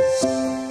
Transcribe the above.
you